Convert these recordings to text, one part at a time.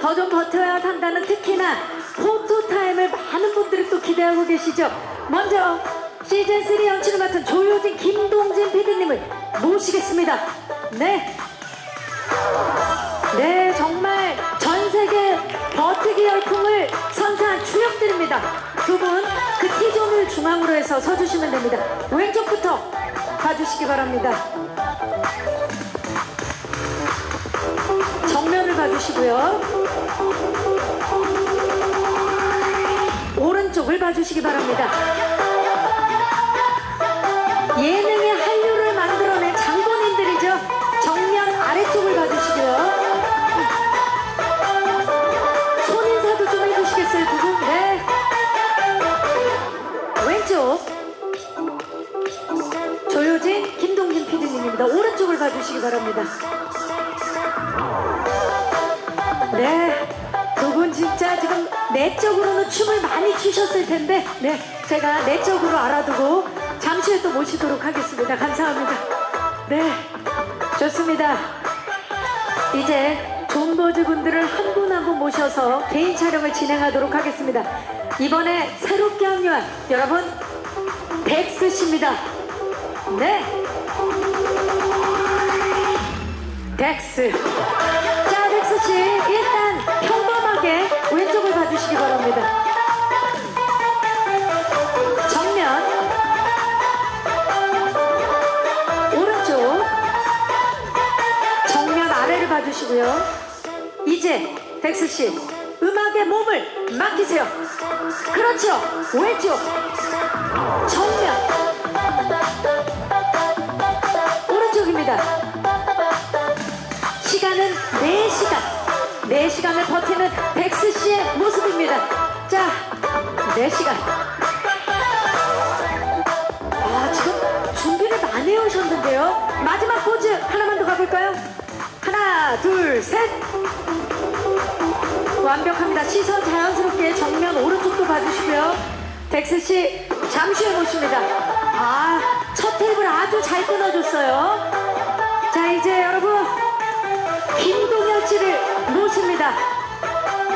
더 좀 버텨야 산다는 특히나 포토타임을 많은 분들이 또 기대하고 계시죠. 먼저 시즌3 연출을 맡은 조효진, 김동진 PD님을 모시겠습니다. 네. 네, 정말 전 세계 버티기 열풍을 선사한 주역들입니다. 두 분 그 T존을 중앙으로 해서 서주시면 됩니다. 왼쪽부터 봐주시기 바랍니다. 봐주시고요. 오른쪽을 봐주시기 바랍니다. 예능의 한류를 만들어낸 장본인들이죠. 정면 아래쪽을 봐주시고요. 손 인사도 좀 해주시겠어요, 두 분? 네. 왼쪽. 조효진, 김동진 PD님입니다. 오른쪽을 봐주시기 바랍니다. 네. 두 분 진짜 지금 내적으로는 춤을 많이 추셨을 텐데, 네. 제가 내적으로 알아두고 잠시 후에 또 모시도록 하겠습니다. 감사합니다. 네. 좋습니다. 이제 존버즈 분들을 한 분 한 분 모셔서 개인 촬영을 진행하도록 하겠습니다. 이번에 새롭게 합류한 여러분, 덱스 씨입니다. 네. 덱스. 씨, 일단 평범하게 왼쪽을 봐주시기 바랍니다. 정면. 오른쪽. 정면 아래를 봐주시고요. 이제 덱스 씨, 음악에 몸을 맡기세요. 그렇죠. 왼쪽. 정면. 4시간을 버티는 덱스 씨의 모습입니다. 자, 4시간. 아, 지금 준비를 많이 해오셨는데요. 마지막 포즈 하나만 더 가볼까요? 하나, 둘, 셋. 완벽합니다. 시선 자연스럽게 정면 오른쪽도 봐주시고요. 덱스 씨 잠시 후에 모십니다. 아, 첫 테이프를 아주 잘 끊어줬어요. 자, 이제 여러분 김동현 씨를 모십니다.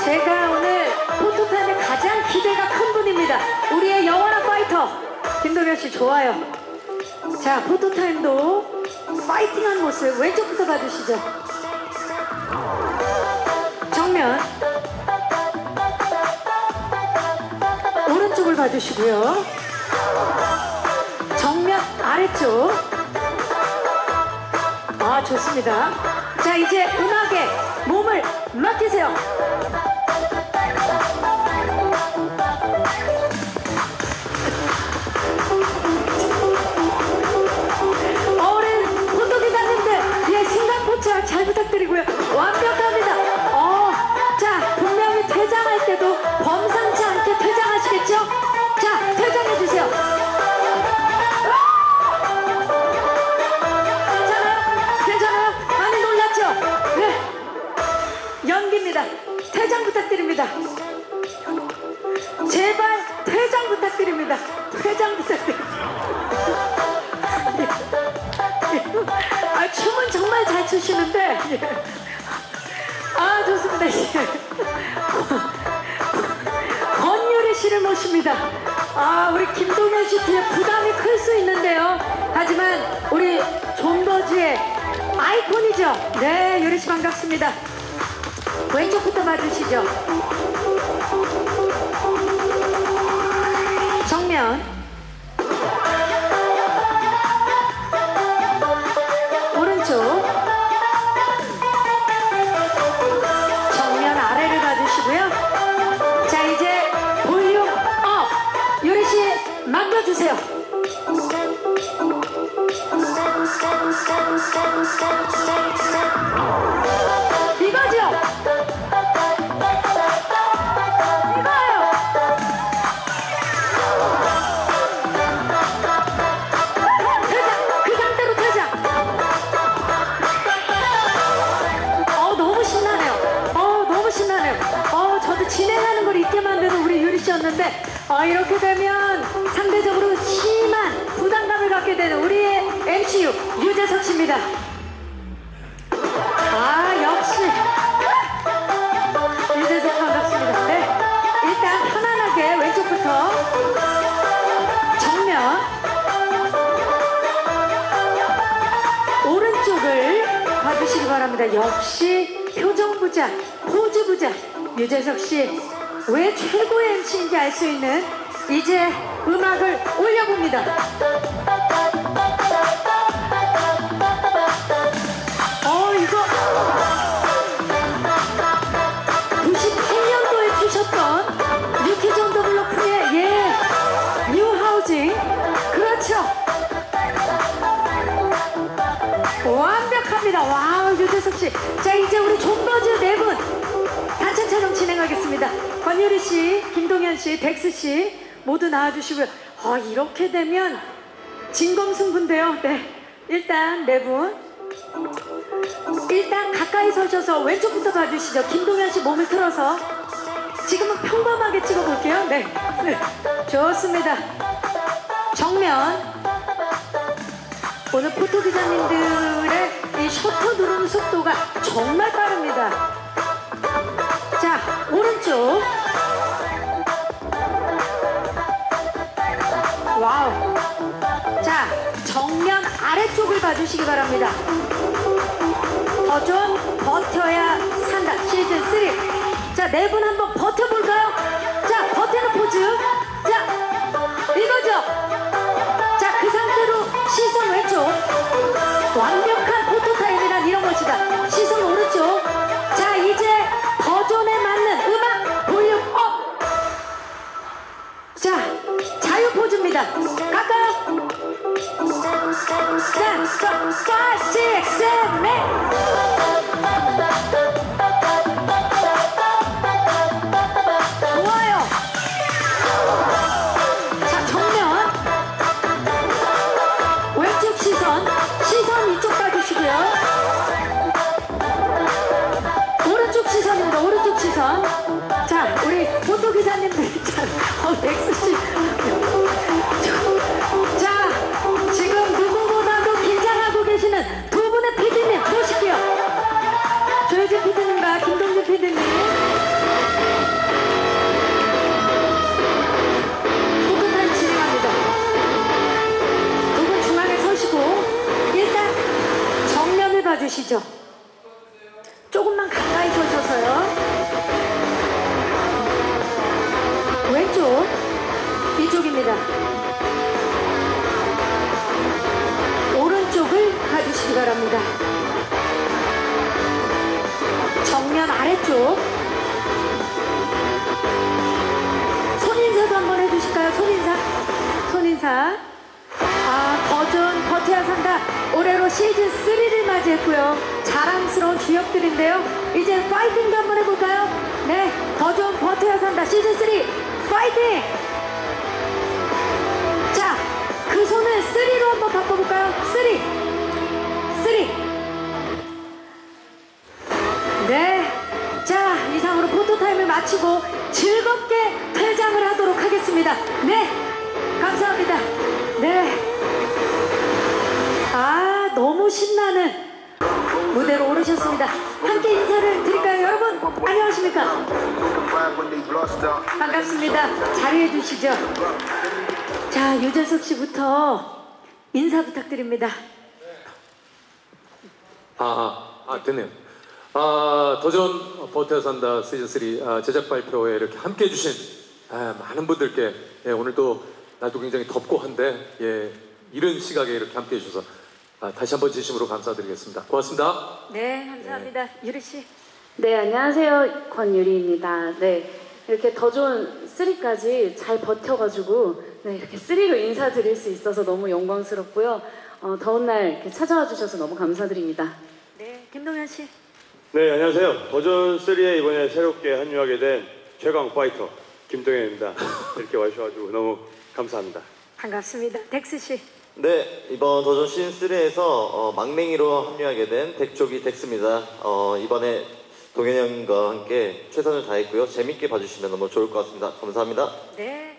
제가 오늘 포토타임에 가장 기대가 큰 분입니다. 우리의 영원한 파이터 김동현 씨 좋아요. 자, 포토타임도 파이팅한 모습 왼쪽부터 봐주시죠. 정면 오른쪽을 봐주시고요. 정면 아래쪽. 아, 좋습니다. 자, 이제 음악에 몸을 맡기세요. 모십니다. 아, 우리 김동현 씨 뒤에 부담이 클 수 있는데요. 하지만 우리 존버즈의 아이콘이죠. 네, 유리 씨 반갑습니다. 왼쪽부터 봐주시죠. 정면. 감사합니다. 역시 표정 부자, 포즈 부자 유재석 씨 왜 최고의 MC인지 알 수 있는 이제 음악을 올려봅니다. Wow 유재석 씨 자 이제 우리 존버즈 네 분. 단체 촬영 진행하겠습니다. 권유리 씨 김동현 씨 덱스 씨 모두 나와주시고요. 어 이렇게 되면 진검승부인데요. 네. 일단 네 분. 일단 가까이 서셔서 왼쪽부터 봐주시죠. 김동현 씨 몸을 틀어서. 지금은 평범하게 찍어볼게요. 네, 네. 좋습니다. 정면. 오늘 photo 기자님들의 이 셔터 누르는 속도가 정말 빠릅니다. 자, 오른쪽. Wow. 자, 정면 아래쪽을 봐주시기 바랍니다. 더 존 버텨야 산다 시즌 3. 자, 네 분 한번 버텨볼까요? 자, 버티는 포즈. 자, 이거죠? 자, 그 상태로 시선 왼쪽. 완벽 자, 자, 5, 6, 7, 8. 좋아요. 자, 정면. 왼쪽 시선. 시선 이쪽 봐주시고요. 오른쪽 시선입니다. 오른쪽 시선. 자, 우리 포토 기사님들. 자, 어, 덱스씨. 바랍니다. 정면 아래쪽. 손인사도 한번 해주실까요? 손인사? 손인사. 아 버전 버텨야 산다 올해로 시즌 3를 맞이했고요. 자랑스러운 주역들인데요. 이제 파이팅도 한번 해볼까요? 네 버전 버텨야 산다 시즌 3 파이팅! 자그 손을 3로 한번 바꿔볼까요? 3 포토타임을 마치고 즐겁게 퇴장을 하도록 하겠습니다. 네. 감사합니다. 네. 아, 너무 신나는 무대로 오르셨습니다. 함께 인사를 드릴까요, 여러분? 안녕하십니까? 반갑습니다. 자리해 주시죠. 자, 유재석 씨부터 인사 부탁드립니다. 아, 아, 아 됐네요. 아, 도전 버텨 산다 시즌 3 아, 제작 발표에 이렇게 함께 해주신 아, 많은 분들께 예, 오늘 또 날도 굉장히 덥고 한데 예, 이른 시각에 이렇게 함께 해주셔서 아, 다시 한번 진심으로 감사드리겠습니다. 고맙습니다. 네, 감사합니다. 유리 씨. 네, 안녕하세요. 권유리입니다. 네, 이렇게 더 존 3까지 잘 버텨가지고 네, 이렇게 3로 인사드릴 수 있어서 너무 영광스럽고요. 어, 더운 날 이렇게 찾아와 주셔서 너무 감사드립니다. 네, 김동현 씨. 네, 안녕하세요. 더 존 3에 이번에 새롭게 합류하게 된 최강 파이터 김동현입니다. 이렇게 와주셔가지고 너무 감사합니다. 반갑습니다. 덱스 씨. 네, 이번 도전 시즌 3에서 어, 막냉이로 합류하게 된 덱쪽이 덱스입니다. 어, 이번에 동현이 형과 함께 최선을 다했고요. 재밌게 봐주시면 너무 좋을 것 같습니다. 감사합니다. 네,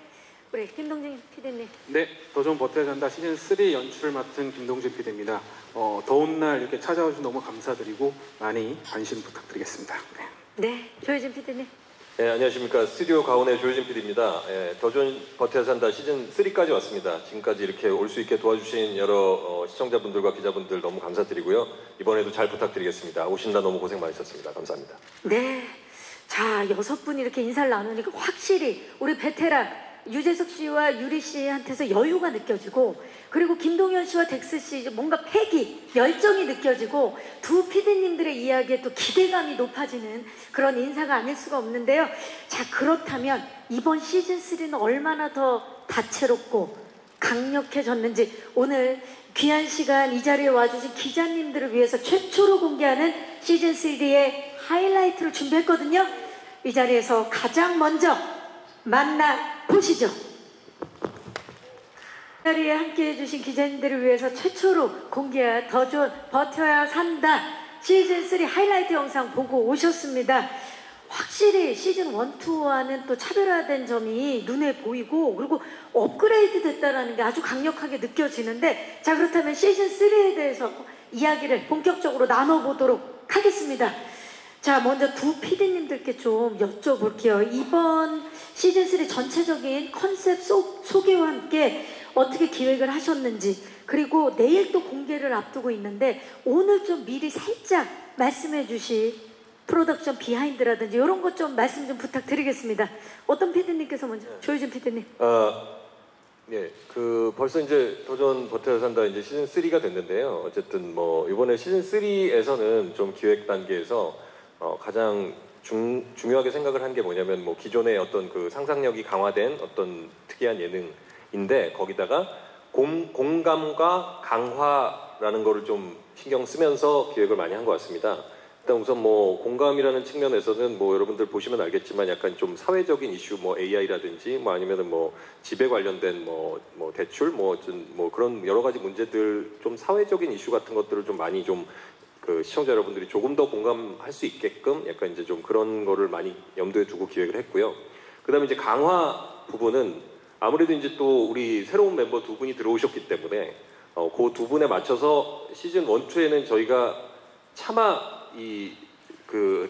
우리 김동진 PD님. 네, 더 좀 버텨야 한다 시즌 3 연출 맡은 김동진 PD입니다. 어, 더운 날 이렇게 찾아와 주셔서 너무 감사드리고 많이 관심 부탁드리겠습니다. 네. 네, 조효진 PD님. 예, 안녕하십니까. 스튜디오 가온의 조효진 PD입니다. 예, 더존 버텨야 산다 시즌 3까지 왔습니다. 지금까지 이렇게 올 수 있게 도와주신 여러 어, 시청자분들과 기자분들 너무 감사드리고요. 이번에도 잘 부탁드리겠습니다. 오신다 너무 고생 많으셨습니다. 감사합니다. 네. 자, 여섯 분이 이렇게 인사를 나누니까 확실히 우리 베테랑 유재석 씨와 유리 씨한테서 여유가 느껴지고 그리고 김동현 씨와 덱스 씨 뭔가 패기, 열정이 느껴지고 두 피디님들의 이야기에 또 기대감이 높아지는 그런 인사가 아닐 수가 없는데요. 자, 그렇다면 이번 시즌 3는 얼마나 더 다채롭고 강력해졌는지 오늘 귀한 시간 이 자리에 와주신 기자님들을 위해서 최초로 공개하는 시즌 3의 하이라이트를 준비했거든요. 이 자리에서 가장 먼저 만나 보시죠. 이 자리에 함께 해 주신 기자님들을 위해서 최초로 공개한 더 좋은 버텨야 산다 시즌 3 하이라이트 영상 보고 오셨습니다. 확실히 시즌 1, 2와는 또 차별화된 점이 눈에 보이고 그리고 업그레이드 됐다라는 게 아주 강력하게 느껴지는데 자 그렇다면 시즌 3에 대해서 이야기를 본격적으로 나눠보도록 하겠습니다. 자 먼저 두 PD님들께 좀 여쭤볼게요. 이번 시즌 3 전체적인 컨셉 소, 소개와 함께 어떻게 기획을 하셨는지 그리고 내일 또 공개를 앞두고 있는데 오늘 좀 미리 살짝 말씀해 주실 프로덕션 비하인드라든지 이런 것 좀 말씀 좀 부탁드리겠습니다. 어떤 PD님께서 먼저 조효진 PD님. 아, 예, 그 벌써 이제 도전 버텨야 산다 이제 시즌 3가 됐는데요. 어쨌든 뭐 이번에 시즌 3에서는 좀 기획 단계에서 어, 가장 중, 중요하게 생각을 한 게 뭐냐면 뭐 기존의 어떤 그 상상력이 강화된 어떤 특이한 예능인데 거기다가 공, 공감과 강화라는 거를 좀 신경 쓰면서 기획을 많이 한 것 같습니다. 일단 우선 뭐 공감이라는 측면에서는 뭐 여러분들 보시면 알겠지만 약간 좀 사회적인 이슈 뭐 AI라든지 뭐 아니면은 뭐 집에 관련된 뭐, 뭐 대출 뭐, 좀뭐 그런 여러 가지 문제들 좀 사회적인 이슈 같은 것들을 좀 많이 좀 그 시청자 여러분들이 조금 더 공감할 수 있게끔 약간 이제 좀 그런 거를 많이 염두에 두고 기획을 했고요. 그다음에 이제 강화 부분은 아무래도 이제 또 우리 새로운 멤버 두 분이 들어오셨기 때문에 어, 그 두 분에 맞춰서 시즌 1, 2에는 저희가 차마 이 그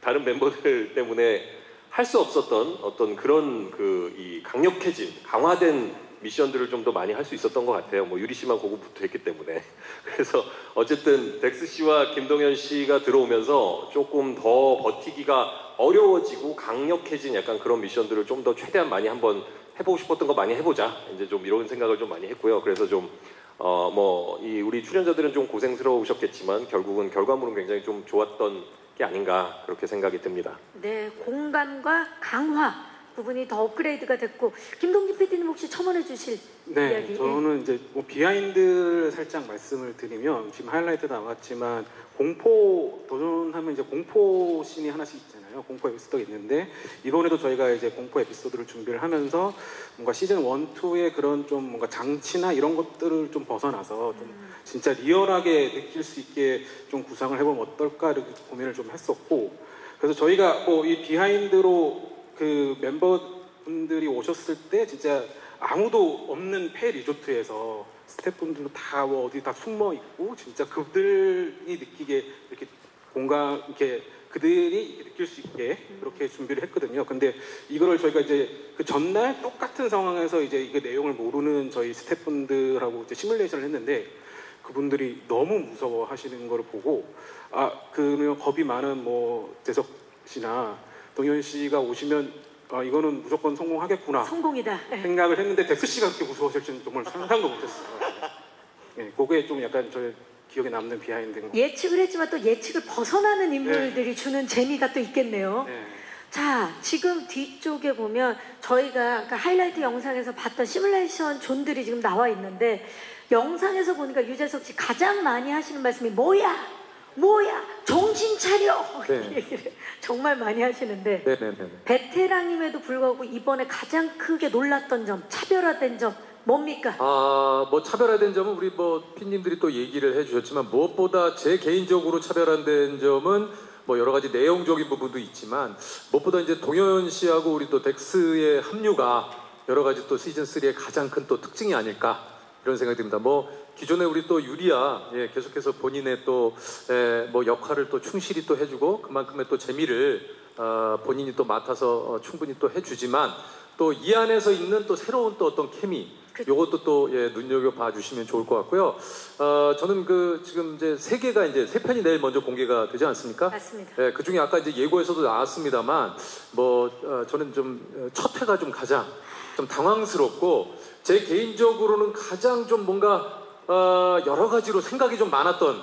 다른 멤버들 때문에 할 수 없었던 어떤 그런 그 이 강력해진 강화된 미션들을 좀 더 많이 할 수 있었던 것 같아요. 뭐 유리 씨만 고급부터 했기 때문에 그래서 어쨌든 덱스 씨와 김동현 씨가 들어오면서 조금 더 버티기가 어려워지고 강력해진 약간 그런 미션들을 좀 더 최대한 많이 한번 해보고 싶었던 거 많이 해보자 이제 좀 이런 생각을 좀 많이 했고요. 그래서 좀 어 뭐 이 우리 출연자들은 좀 고생스러우셨겠지만 결국은 결과물은 굉장히 좀 좋았던 게 아닌가 그렇게 생각이 듭니다. 네, 공감과 강화 부분이 더 업그레이드가 됐고 김동진 PD님 혹시 첨언해 주실 네, 이야기. 저는 이제 뭐 비하인드를 살짝 말씀을 드리면 지금 하이라이트 나왔지만 공포 도전하면 이제 공포 씬이 하나씩 있잖아요. 공포 에피소드가 있는데 이번에도 저희가 이제 공포 에피소드를 준비를 하면서 뭔가 시즌 1, 2의 그런 좀 뭔가 장치나 이런 것들을 좀 벗어나서 좀 진짜 리얼하게 느낄 수 있게 좀 구상을 해보면 어떨까 이렇게 고민을 좀 했었고 그래서 저희가 뭐 이 비하인드로 그 멤버분들이 오셨을 때 진짜 아무도 없는 폐 리조트에서 스태프분들도 다 뭐 어디 다 숨어 있고 진짜 그들이 느끼게 이렇게 공감 이렇게 그들이 느낄 수 있게 그렇게 준비를 했거든요. 근데 이거를 저희가 이제 그 전날 똑같은 상황에서 이제 이게 내용을 모르는 저희 스태프분들하고 이제 시뮬레이션을 했는데 그분들이 너무 무서워 하시는 걸 보고 아 그러면 겁이 많은 뭐 재석 씨나 동현 씨가 오시면 아 이거는 무조건 성공하겠구나 성공이다. 네. 생각을 했는데 덱스 씨가 그렇게 무서워하실 줄은 정말 상상도 못했어요. 예, 그게 좀 약간 저 기억에 남는 비하인드인 것 예측을 했지만 또 예측을 벗어나는 인물들이 주는 재미가 또 있겠네요. 네. 자, 지금 뒤쪽에 보면 저희가 아까 하이라이트 영상에서 봤던 시뮬레이션 존들이 지금 나와 있는데 영상에서 보니까 유재석 씨 가장 많이 하시는 말씀이 뭐야? 뭐야? 정신 차려! 네. 얘기를 정말 많이 하시는데 네네네. 베테랑임에도 불구하고 이번에 가장 크게 놀랐던 점, 차별화된 점 뭡니까? 아, 뭐 차별화된 점은 우리 뭐 핀님들이 또 얘기를 해주셨지만 무엇보다 제 개인적으로 차별화된 점은 뭐 여러 가지 내용적인 부분도 있지만 무엇보다 이제 동현 씨하고 우리 또 덱스의 합류가 여러 가지 또 시즌 3의 가장 큰 또 특징이 아닐까 이런 생각이 듭니다. 뭐 기존에 우리 또 유리야 예, 계속해서 본인의 또 예, 뭐 역할을 또 충실히 또 해주고 그만큼의 또 재미를 어, 본인이 또 맡아서 어, 충분히 또 해주지만 또 이 안에서 있는 또 새로운 또 어떤 케미 요것도 또 예, 눈여겨 봐주시면 좋을 것 같고요. 어, 저는 그 지금 이제 세 개가 이제 세 편이 내일 먼저 공개가 되지 않습니까? 맞습니다. 예, 그 중에 아까 이제 예고에서도 나왔습니다만 뭐 어, 저는 좀 어, 첫 회가 좀 가장 좀 당황스럽고 제 개인적으로는 가장 좀 뭔가 어, 여러 가지로 생각이 좀 많았던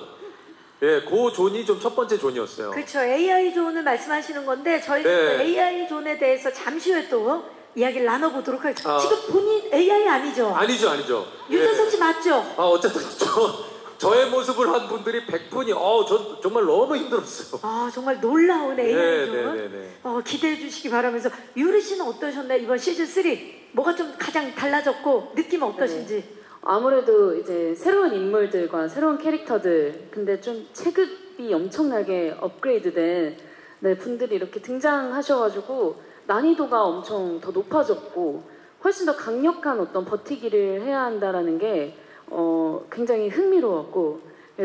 예, 그 존이 좀 첫 번째 존이었어요. 그렇죠. AI 존을 말씀하시는 건데 저희는 네. 또 AI 존에 대해서 잠시 후에 또 이야기를 나눠보도록 할게요. 아. 지금 본인 AI 아니죠? 아니죠, 아니죠. 유재석 씨 맞죠? 아 어쨌든 저 저의 모습을 한 분들이 100분이 어, 저 정말 너무 힘들었어요. 아 정말 놀라운 네, 존. 네, 네, 네. 어, 기대해 주시기 바라면서 유리 씨는 어떠셨나요? 이번 시즌 3 뭐가 좀 가장 달라졌고 느낌 어떠신지? 아무래도 이제 새로운 인물들과 새로운 캐릭터들 근데 좀 체급이 엄청나게 업그레이드된 네, 분들이 이렇게 등장하셔가지고 난이도가 엄청 더 높아졌고 훨씬 더 강력한 어떤 버티기를 해야 한다라는 게 어, 굉장히 흥미로웠고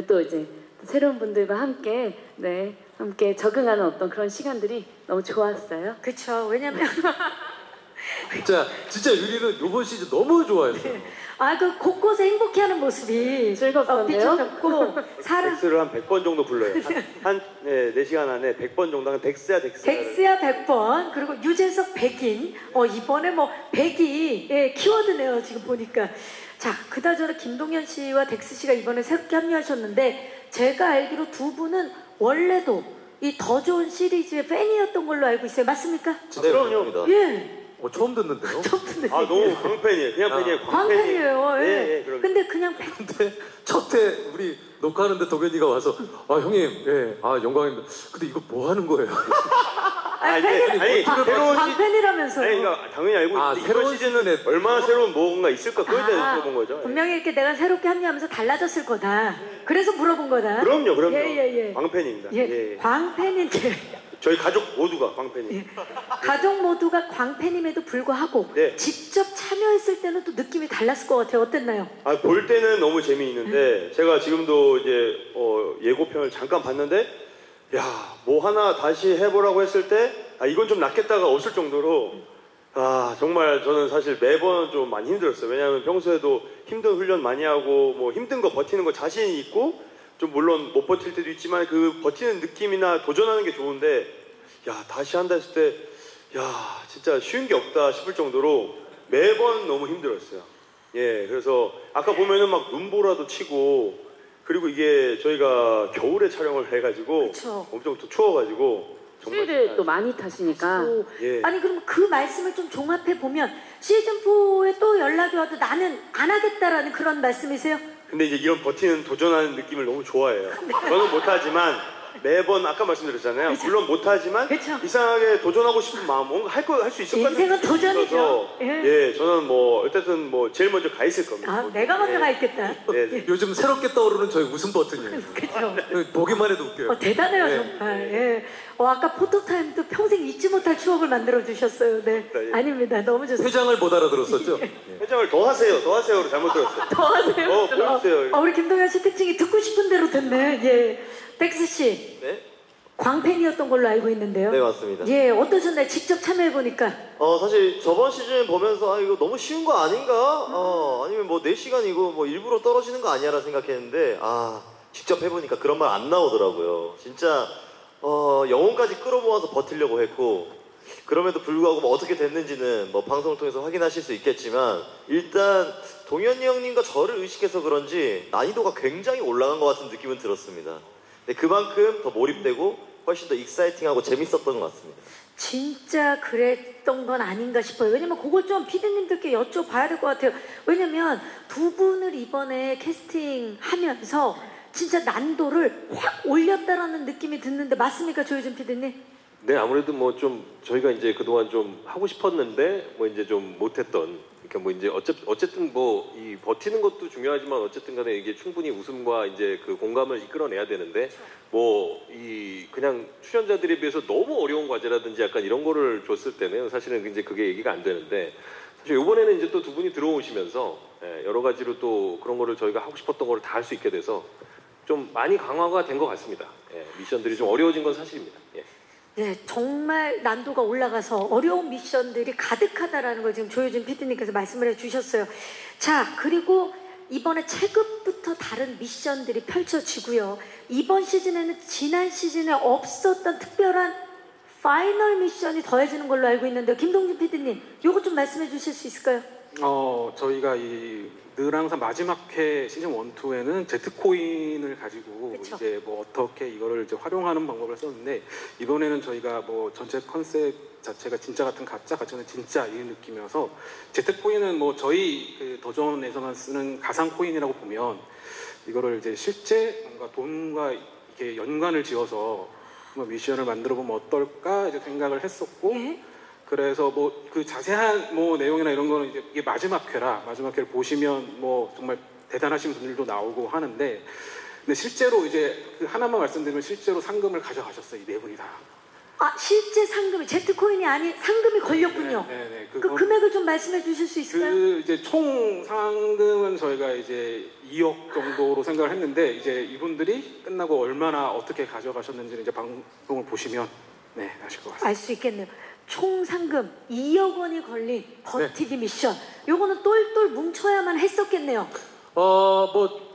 또 이제 새로운 분들과 함께 네 함께 적응하는 어떤 그런 시간들이 너무 좋았어요. 그렇죠. 왜냐면 진짜 진짜 유리는 이번 시즌 너무 좋아했어요. 아 그 곳곳에 행복해하는 모습이 즐겁던데요? 어, 비춰졌고 사랑 덱스를 한 100번 정도 불러요. 한, 한 네, 4시간 안에 100번 정도 한 덱스야 덱스야. 덱스야 100번 그리고 유재석 100인 어 이번에 뭐 100이 예, 키워드네요 지금 보니까 자 그나저나 김동현 씨와 덱스 씨가 이번에 새롭게 합류하셨는데 제가 알기로 두 분은 원래도 이 더 존 시리즈의 팬이었던 걸로 알고 있어요 맞습니까? 네, 그럼요. 예 어, 처음 듣는데요. 처음 듣는 아 너무 광팬이에요. 그냥 팬이에요. 광팬이에요. 광팬이에요 예. 예, 예, 그럼. 근데 그냥 팬 근데 첫회 우리 녹화하는데 도겸이가 와서 아 형님 예 아 영광입니다. 근데 이거 뭐 하는 거예요? 아, 이제, 아니, 새로운 시, 광팬이라면서요 아니, 그러니까 당연히 알고 아, 있는데 새로운 이번 시즌은 얼마나 새로운 뭔가 있을까 그걸 대해서 아, 물어본 거죠. 예. 분명히 이렇게 내가 새롭게 합류하면서 달라졌을 거다. 그래서 물어본 거다. 그럼요, 그럼요. 예, 예, 예. 광팬입니다. 예, 예, 예. 광팬인데 저희 가족 모두가 광팬이에요. 가족 모두가 광팬임에도 불구하고 네. 직접 참여했을 때는 또 느낌이 달랐을 것 같아요. 어땠나요? 아, 볼 때는 너무 재미있는데 제가 지금도 이제 어, 예고편을 잠깐 봤는데 야, 뭐 하나 다시 해보라고 했을 때 아, 이건 좀 낫겠다가 없을 정도로 아, 정말 저는 사실 매번 좀 많이 힘들었어요. 왜냐하면 평소에도 힘든 훈련 많이 하고 뭐 힘든 거 버티는 거 자신이 있고 좀 물론 못 버틸 때도 있지만 그 버티는 느낌이나 도전하는 게 좋은데 야, 다시 한다 했을 때 야, 진짜 쉬운 게 없다 싶을 정도로 매번 너무 힘들었어요. 예, 그래서 아까 보면은 막 눈보라도 치고 그리고 이게 저희가 겨울에 촬영을 해가지고 그쵸. 엄청 또 추워가지고 정말 추위를 또 많이 타시니까 오, 예. 아니 그럼 그 말씀을 좀 종합해 보면 시즌 4에 또 연락이 와도 나는 안 하겠다라는 그런 말씀이세요? 근데 이제 이런 버티는 도전하는 느낌을 너무 좋아해요. 저는 못하지만 매번 아까 말씀드렸잖아요. 물론 못하지만 그쵸. 이상하게 도전하고 싶은 마음 뭔가 할 거 할 수 있을 것 같은 인생은 도전이죠. 있어서 예. 예, 저는 뭐 어쨌든 뭐 제일 먼저 가 있을 겁니다. 아, 내가 먼저 예. 가 있겠다. 네. 요즘 새롭게 떠오르는 저희 웃음 버튼이에요. 그렇죠. 보기만 해도 웃겨요. 어, 대단해요 네. 정말. 예. 어, 아까 포토타임도 평생 잊지 못할 추억을 만들어 주셨어요. 네. 예. 아닙니다. 너무 좋습니다. 회장을 못 알아들었었죠. 예. 회장을 더 하세요, 더 하세요로 잘못 들었어요. 더 하세요. 어, 보여주세요. 어, 우리 김동현 씨 특징이 듣고 싶은 대로 듣네. 예. 백스 씨 네? 광팬이었던 걸로 알고 있는데요. 네, 맞습니다. 예, 어떠셨나요? 직접 참여해 보니까. 어 사실 저번 시즌 보면서 아 이거 너무 쉬운 거 아닌가? 어 아니면 뭐 4시간이고 뭐 일부러 떨어지는 거 아니야라 생각했는데 아 직접 해보니까 그런 말 안 나오더라고요. 진짜 어 영혼까지 끌어모아서 버티려고 했고 그럼에도 불구하고 뭐 어떻게 됐는지는 뭐 방송을 통해서 확인하실 수 있겠지만 일단 동현이 형님과 저를 의식해서 그런지 난이도가 굉장히 올라간 것 같은 느낌은 들었습니다. 근데 그만큼 더 몰입되고 훨씬 더 익사이팅하고 재밌었던 것 같습니다. 진짜 그랬던 건 아닌가 싶어요. 왜냐면 그걸 좀 피디님들께 여쭤봐야 될 것 같아요. 왜냐면 두 분을 이번에 캐스팅하면서 진짜 난도를 확 올렸다라는 느낌이 드는데 맞습니까, 조효준 피디님? 네, 아무래도 뭐 좀 저희가 이제 그동안 좀 하고 싶었는데 뭐 이제 좀 못했던 그러니까 뭐 이제 어쨌 어쨌든 뭐 이 버티는 것도 중요하지만 어쨌든 간에 이게 충분히 웃음과 이제 그 공감을 이끌어내야 되는데 뭐 이 그냥 출연자들에 비해서 너무 어려운 과제라든지 약간 이런 거를 줬을 때는 사실은 이제 그게 얘기가 안 되는데 사실 이번에는 이제 또 두 분이 들어오시면서 예, 여러 가지로 또 그런 거를 저희가 하고 싶었던 거를 다 할 수 있게 돼서 좀 많이 강화가 된 것 같습니다. 예, 미션들이 좀 어려워진 건 사실입니다. 예. 네, 정말 난도가 올라가서 어려운 미션들이 가득하다라는 걸 지금 조효진 PD님께서 말씀을 해주셨어요. 자, 그리고 이번에 체급부터 다른 미션들이 펼쳐지고요. 이번 시즌에는 지난 시즌에 없었던 특별한 파이널 미션이 더해지는 걸로 알고 있는데요. 김동진 PD님, 요거 좀 말씀해 주실 수 있을까요? 어 저희가 이늘 항상 마지막 회 시즌 1, 2에는 제트 코인을 가지고 그쵸. 이제 뭐 어떻게 이거를 이제 활용하는 방법을 썼는데 이번에는 저희가 뭐 전체 컨셉 자체가 진짜 같은 가짜 가짜는 진짜 이 느낌이어서 제트 코인은 뭐 저희 그 더존에서만 쓰는 가상 코인이라고 보면 이거를 이제 실제 뭔가 돈과 이렇게 연관을 지어서 뭐 미션을 만들어 보면 어떨까 이제 생각을 했었고 예. 그래서 뭐 그 자세한 뭐 내용이나 이런 거는 이제 이게 마지막 회라 마지막 회를 보시면 뭐 정말 대단하신 분들도 나오고 하는데 근데 실제로 이제 그 하나만 말씀드리면 실제로 상금을 가져가셨어요 이 네 분이 다. 아, 실제 상금이 제트코인이 아닌 상금이 걸렸군요. 네, 네. 그 그건- 금액을 좀 말씀해 주실 수 있을까요? 그 이제 총 상금은 저희가 이제 2억 정도로 생각을 했는데 이제 이분들이 끝나고 얼마나 어떻게 가져가셨는지는 이제 방송을 보시면 네 아실 것 같습니다. 알 수 있겠네요. 총 상금 2억 원이 걸린 네. 버티기 미션. 요거는 똘똘 뭉쳐야만 했었겠네요. 어, 뭐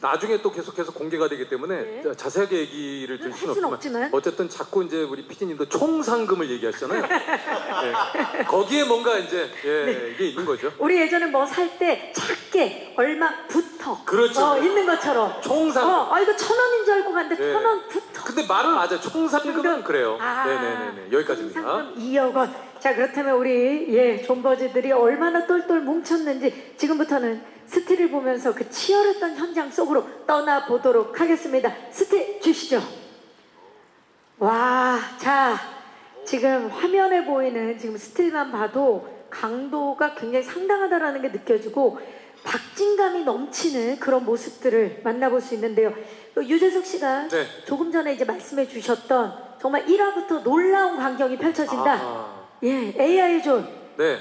나중에 또 계속해서 공개가 되기 때문에 네. 자- 자세하게 얘기를 들할 수는 수는 없지만, 없지만. 어쨌든 자꾸 이제 우리 PD님도 총 상금을 얘기하시잖아요. 네. 거기에 뭔가 이제 예, 네. 이게 있는 거죠. 우리 예전에 뭐 살 때 작게 얼마부터 그렇죠. 어, 있는 것처럼. 총 상금. 어, 아 이거 천 원인 줄 알고 갔는데 네. 천 원부터. 근데 말은 맞아요. 총 상금은 그래요. 아, 네네네 여기까지입니다. 상금 2억 원. 자 그렇다면 우리 예 존버즈들이 얼마나 똘똘 뭉쳤는지 지금부터는 스틸을 보면서 그 치열했던 현장 속으로 떠나 보도록 하겠습니다. 스틸 주시죠. 와, 자 지금 화면에 보이는 지금 스틸만 봐도 강도가 굉장히 상당하다라는 게 느껴지고 박진감이 넘치는 그런 모습들을 만나볼 수 있는데요. 또 유재석 씨가 네. 조금 전에 이제 말씀해 주셨던 정말 1화부터 놀라운 광경이 펼쳐진다. 아, 예, AI 존 네.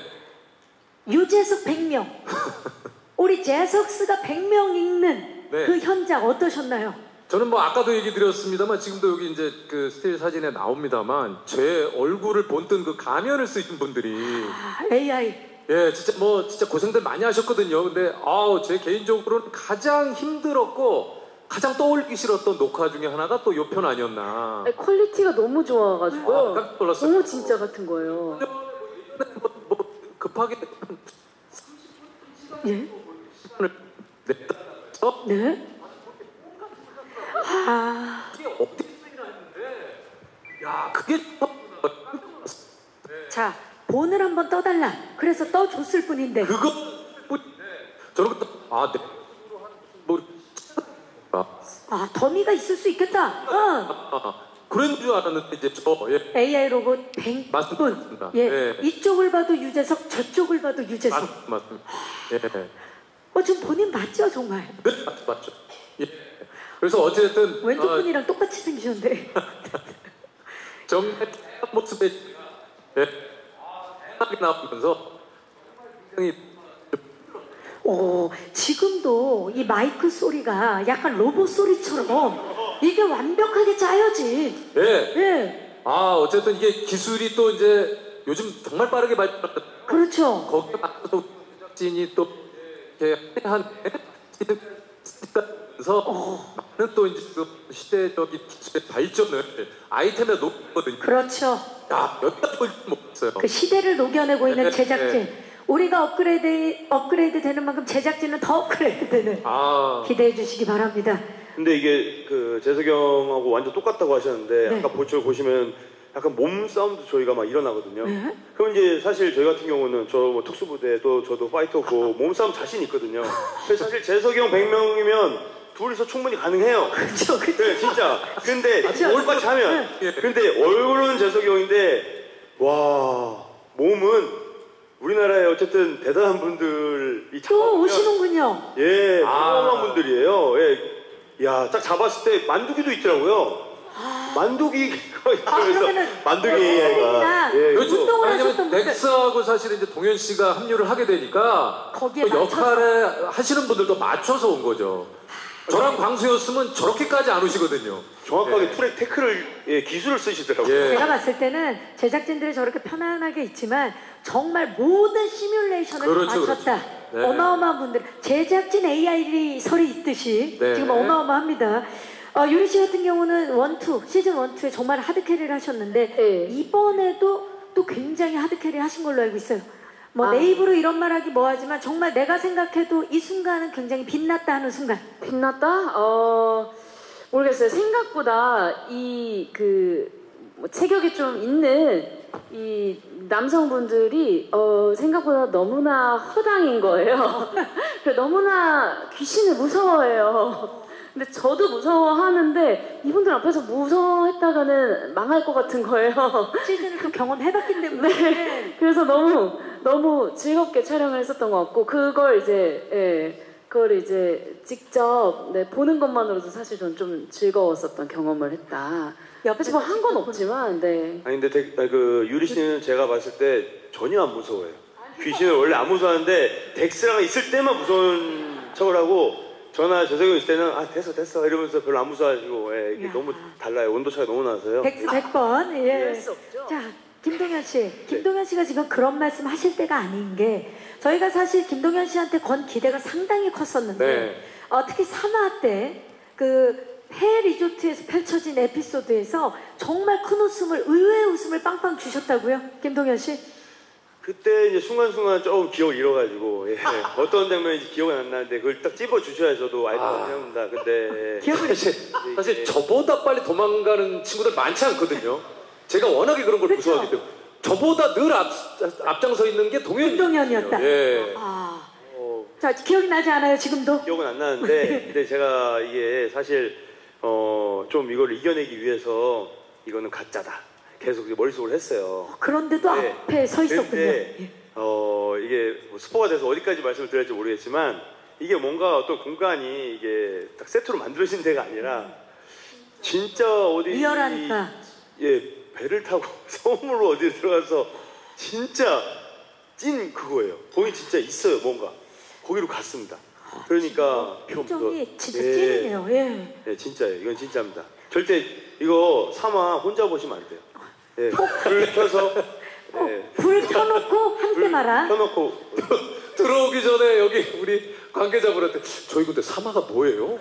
유재석 100명. 우리 재석스가 100명 있는 네. 그 현장 어떠셨나요? 저는 뭐 아까도 얘기 드렸습니다만 지금도 여기 이제 그 스틸 사진에 나옵니다만 제 얼굴을 본뜬 그 가면을 쓰신 분들이 아, AI. 예 진짜 뭐 진짜 고생들 많이 하셨거든요. 근데 아우 제 개인적으로는 가장 힘들었고 가장 떠올리기 싫었던 녹화 중에 하나가 또 요 편 아니었나. 아니, 퀄리티가 너무 좋아가지고 아, 깜짝 놀랐어요. 너무 진짜 같은 거예요. 뭐 급하게 예? 시간을 냈다. 어? 네? 아, 이게 어떻게 쓰이나 했는데 야 그게 자, 본을 한번 떠달라. 그래서 떠줬을 뿐인데. 그거 저는 아 네. 뭐 아, 아, 더미가 있을 수 있겠다. 어. 아, 그런 줄 알았는데 이제 저 예. AI 로봇 100분. 맞습니다. 예. 예. 이쪽을 봐도 유재석, 저쪽을 봐도 유재석. 맞, 맞습니다. 예. 어, 지금 본인 맞죠, 정말? 네, 맞죠, 맞죠. 예. 그래서 어쨌든 왼쪽 어, 분이랑 똑같이 생기셨는데. 정말 모습에 예. 다양하게 나오면서 굉장히 오, 지금도 이 마이크 소리가 약간 로봇 소리처럼 이게 완벽하게 짜여진. 예. 예. 아 어쨌든 이게 기술이 또 이제 요즘 정말 빠르게 발전. 그렇죠. 거기에 맞춰서 제작진이 또 이렇게 한 그래서 또 이제 그 시대적인 기술의 발전을 아이템에 놓거든요. 그렇죠. 야 볼줄 몰랐어요. 그 시대를 녹여내고 있는 네, 제작진. 네. 우리가 업그레이드 업그레이드 되는 만큼 제작진은 더 업그레이드 되는. 아 기대해 주시기 바랍니다. 근데 이게 그 재석이 형하고 완전 똑같다고 하셨는데 네. 아까 보초 보시면 약간 몸 싸움도 저희가 막 일어나거든요. 네. 그럼 이제 사실 저희 같은 경우는 저 뭐 특수부대 또 저도 파이터고 몸 싸움 자신 있거든요. 그래서 사실 재석이 형 100명이면 둘이서 충분히 가능해요. 그렇죠. 그렇죠. 네, 진짜. 근데 맞죠? 똑같이 하면. 근데 얼굴은 재석이 형인데 와 몸은 우리나라에 어쨌든 대단한 분들이 또 오시는군요. 예, 아. 어마어마한 분들이에요. 예. 야, 딱 잡았을 때 만두기도 있더라고요. 만두기가 아, 있으면서 그러면은 만두기 어, AI가. 예, 요즘 그거- 운동을 하셨던 분들. 넥스하고 사실 이제 동현 씨가 합류를 하게 되니까 거기에 그 맞춰서. 역할을 하시는 분들도 맞춰서 온 거죠. 저랑 광수였으면 저렇게까지 안 오시거든요. 정확하게 네. 트랙 태클을 예, 기술을 쓰시더라고요. 예. 제가 봤을 때는 제작진들이 저렇게 편안하게 있지만 정말 모든 시뮬레이션을 그렇죠, 맞췄다. 그렇죠. 네. 어마어마한 분들 제작진 AI 설이 있듯이 네. 지금 어마어마합니다. 어, 유리 씨 같은 경우는 원투 시즌 원투에 정말 하드캐리를 하셨는데 네. 이번에도 또 굉장히 하드캐리 하신 걸로 알고 있어요. 뭐 아. 내 입으로 이런 말하기 뭐하지만 정말 내가 생각해도 이 순간은 굉장히 빛났다 하는 순간. 빛났다? 어 모르겠어요. 생각보다 이그 뭐 체격이 좀 있는 이 남성분들이 어 생각보다 너무나 허당인 거예요. 너무나 귀신을 무서워해요. 근데 저도 무서워하는데 이분들 앞에서 무서워했다가는 망할 것 같은 거예요. 시즌을 또 경험해봤기 때문에 네. 그래서 너무 너무 즐겁게 촬영을 했었던 것 같고 그걸 이제 예, 그걸 이제 직접 네, 보는 것만으로도 사실 전 좀 즐거웠었던 경험을 했다. 옆에서 뭐 한 건 없지만 네. 아니 근데 덱- 아니, 그 유리 씨는 제가 봤을 때 전혀 안 무서워요. 귀신을 원래 안 무서워하는데 덱스랑 있을 때만 무서운 척을 하고 저나 재석이 있을 때는 아 됐어 됐어 이러면서 별로 안 무서워하시고 예, 이게 야. 너무 달라요. 온도 차가 너무 나서요. 백스 백번 예. 그럴 수 없죠. 자 김동현 씨, 김동현 씨가 지금 그런 말씀 하실 때가 아닌 게 저희가 사실 김동현 씨한테 건 기대가 상당히 컸었는데 네. 어, 특히 3화 때그 해 리조트에서 펼쳐진 에피소드에서 정말 큰 웃음을 의외의 웃음을 빵빵 주셨다고요, 김동현 씨? 그때 이제 순간순간 조금 기억을 잃어가지고 예, 어떤 장면인지 기억은 안 나는데 그걸 딱 찝어 주셔야 저도 알것 아. 같습니다. 근데 기억을 사실, 사실 저보다 빨리 도망가는 친구들 많지 않거든요. 제가 워낙에 그런 걸 그쵸? 무서워하기 때문에. 저보다 늘 앞, 앞장서 있는 게 동현이. 김동현이었다. 예. 아, 어, 자 기억이 나지 않아요 지금도? 기억은 안 나는데 근데 제가 이게 사실 어, 좀 이걸 이겨내기 위해서 이거는 가짜다. 계속 이제 머릿속으로 했어요. 그런데도 네. 앞에 서 있었군요. 근데 예. 어, 이게 뭐 스포가 돼서 어디까지 말씀을 드릴지 모르겠지만 이게 뭔가 어떤 공간이 이게 딱 세트로 만들어진 데가 아니라 진짜 어디 리얼하니까. 이- 예 배를 타고 섬으로 어디 들어가서 진짜 찐 그거예요. 거기 진짜 있어요 뭔가 거기로 갔습니다. 그러니까 좀 더- 표정이 진짜 예. 찐이네요. 예. 네, 진짜예요. 이건 진짜입니다. 절대 이거 삼아 혼자 보시면 안 돼요. 예, 불 켜서 예, 불 켜놓고 함께 불 말아. 켜놓고 들어오기 전에 여기 우리 관계자분한테 저희 근데 사마가 뭐예요?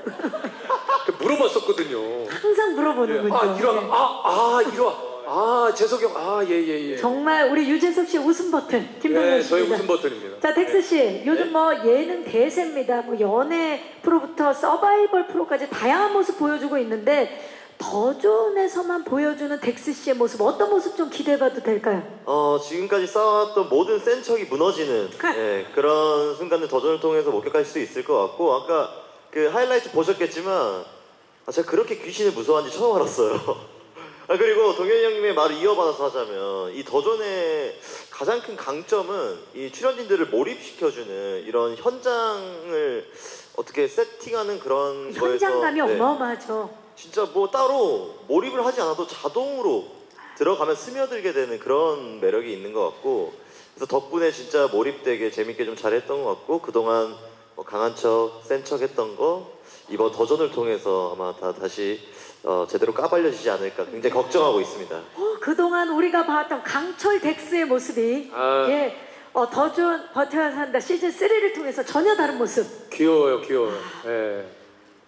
물어봤었거든요. 항상 물어보는군요. 아, 이리 와. 아, 아, 이리 와. 아, 재석이 형. 아, 예, 예, 예. 정말 우리 유재석 씨 웃음 버튼 김동현 네, 씨입니다. 저희 웃음 버튼입니다. 자 덱스 씨 요즘 뭐 예능 대세입니다. 뭐 연애 프로부터 서바이벌 프로까지 다양한 모습 보여주고 있는데 더존에서만 보여주는 덱스 씨의 모습 어떤 모습 좀 기대해봐도 될까요? 어, 지금까지 쌓아왔던 모든 센 척이 무너지는 예, 그런 순간을 더존을 통해서 목격할 수 있을 것 같고 아까 그 하이라이트 보셨겠지만 아, 제가 그렇게 귀신을 무서워한지 처음 알았어요. 아, 그리고 동현이 형님의 말을 이어받아서 하자면 이 더존의 가장 큰 강점은 이 출연진들을 몰입시켜주는 이런 현장을 어떻게 세팅하는 그런 거에서 현장감이 네. 어마어마하죠. 진짜 뭐 따로 몰입을 하지 않아도 자동으로 들어가면 스며들게 되는 그런 매력이 있는 것 같고 그래서 덕분에 진짜 몰입되게 재밌게 좀 잘했던 것 같고 그동안 뭐 강한 척, 센 척 했던 거 이번 더존을 통해서 아마 다 다시 어, 제대로 까발려지지 않을까 굉장히 걱정하고 있습니다. 어, 그동안 우리가 봤던 강철 덱스의 모습이 아. 예, 어, 더존 버텨야 산다 시즌 3를 통해서 전혀 다른 모습. 귀여워요, 귀여워요. 예.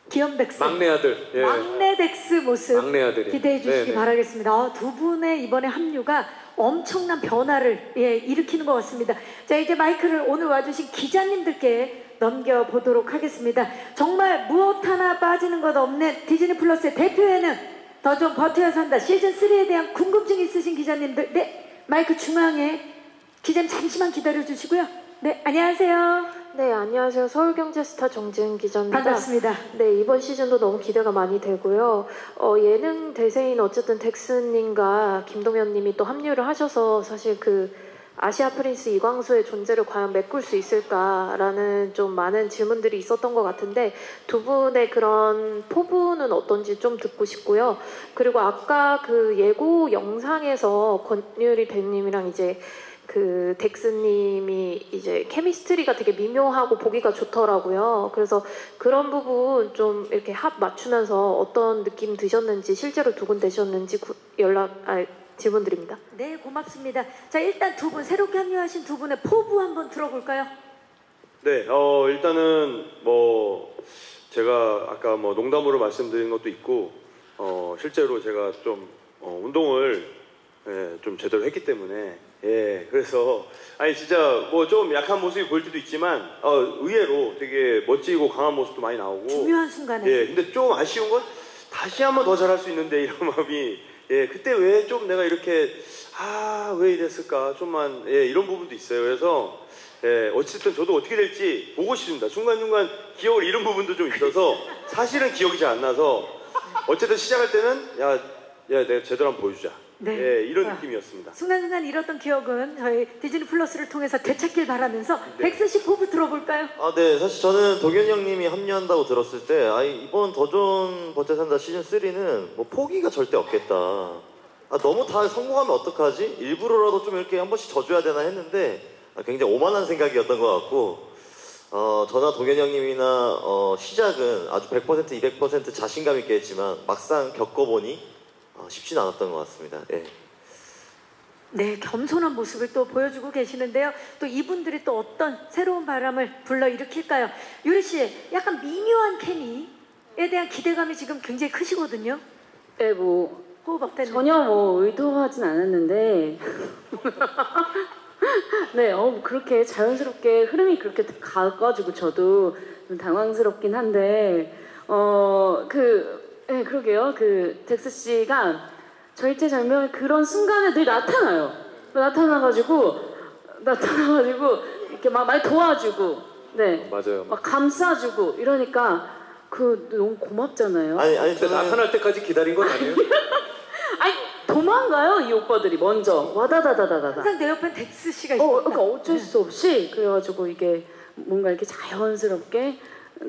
귀염 덱스. 막내 아들. 예. 막내 덱스 모습 막내 아들이. 기대해 주시기 네네. 바라겠습니다. 어, 두 분의 이번에 합류가 엄청난 변화를 예, 일으키는 것 같습니다. 자 이제 마이크를 오늘 와주신 기자님들께 넘겨보도록 하겠습니다. 정말 무엇 하나 빠지는 것 없는 디즈니 플러스의 대표 예능 더좀 버텨야 산다 시즌 3에 대한 궁금증 있으신 기자님들 네 마이크 중앙에 기자님 잠시만 기다려 주시고요. 네 안녕하세요. 네, 안녕하세요. 서울경제스타 정지은 기자입니다. 반갑습니다. 네, 이번 시즌도 너무 기대가 많이 되고요. 어, 예능 대세인 어쨌든 덱스님과 김동현님이 또 합류를 하셔서 사실 그 아시아 프린스 이광수의 존재를 과연 메꿀 수 있을까라는 좀 많은 질문들이 있었던 것 같은데 두 분의 그런 포부는 어떤지 좀 듣고 싶고요. 그리고 아까 그 예고 영상에서 권유리 배우님이랑 이제 그 덱스님이 이제 케미스트리가 되게 미묘하고 보기가 좋더라고요. 그래서 그런 부분 좀 이렇게 합 맞추면서 어떤 느낌 드셨는지 실제로 두 분 되셨는지 구- 연락 아, 질문 드립니다. 네, 고맙습니다. 자, 일단 두 분, 새롭게 합류하신 두 분의 포부 한번 들어볼까요? 네, 어, 일단은 뭐 제가 아까 뭐 농담으로 말씀드린 것도 있고 어, 실제로 제가 좀 어, 운동을 예, 좀 제대로 했기 때문에 예, 그래서 아니 진짜 뭐 좀 약한 모습이 보일 때도 있지만 어, 의외로 되게 멋지고 강한 모습도 많이 나오고 중요한 순간에. 예, 근데 좀 아쉬운 건 다시 한번 더 잘할 수 있는데 이런 마음이 예, 그때 왜 좀 내가 이렇게 아, 왜 이랬을까? 좀만 예, 이런 부분도 있어요. 그래서 예, 어쨌든 저도 어떻게 될지 보고 싶습니다. 중간중간 기억을 잃은 부분도 좀 있어서 사실은 기억이 잘 안 나서 어쨌든 시작할 때는 야, 야, 내가 제대로 한번 보여주자. 네. 예, 이런 아. 느낌이었습니다. 순간순간 잃었던 기억은 저희 디즈니 플러스를 통해서 되찾길 바라면서 네. 덱스 씨 포부 들어볼까요? 아, 네. 사실 저는 도겸 형님이 합류한다고 들었을 때, 아, 이번 더존 버텨 산다 시즌 3는 뭐 포기가 절대 없겠다. 아, 너무 다 성공하면 어떡하지? 일부러라도 좀 이렇게 한 번씩 져줘야 되나 했는데, 아, 굉장히 오만한 생각이었던 것 같고, 어, 저나 도겸 형님이나 어, 시작은 아주 100% 200% 자신감 있게 했지만, 막상 겪어보니 어, 쉽진 않았던 것 같습니다. 예. 네, 겸손한 모습을 또 보여주고 계시는데요. 또 이분들이 또 어떤 새로운 바람을 불러일으킬까요? 유리 씨, 약간 미묘한 케미에 대한 기대감이 지금 굉장히 크시거든요. 네, 뭐 호흡 어땠나요? 전혀 뭐 의도하진 않았는데 네, 어, 그렇게 자연스럽게 흐름이 그렇게 가가지고 저도 좀 당황스럽긴 한데 어, 그, 네, 그러게요. 그 덱스 씨가 절체절명 그런 순간에 늘 나타나요. 나타나가지고 나타나가지고 이렇게 막 많이 도와주고 네, 맞아요. 막 감싸주고 이러니까 그 너무 고맙잖아요. 아니, 아니, 근데 저는. 나타날 때까지 기다린 건 아니에요? 아니 도망가요 이 오빠들이 먼저 와다다다다다다. 항상 내 옆엔 덱스 씨가 어, 있고 그러니까 어쩔 수 없이 그래가지고 이게 뭔가 이렇게 자연스럽게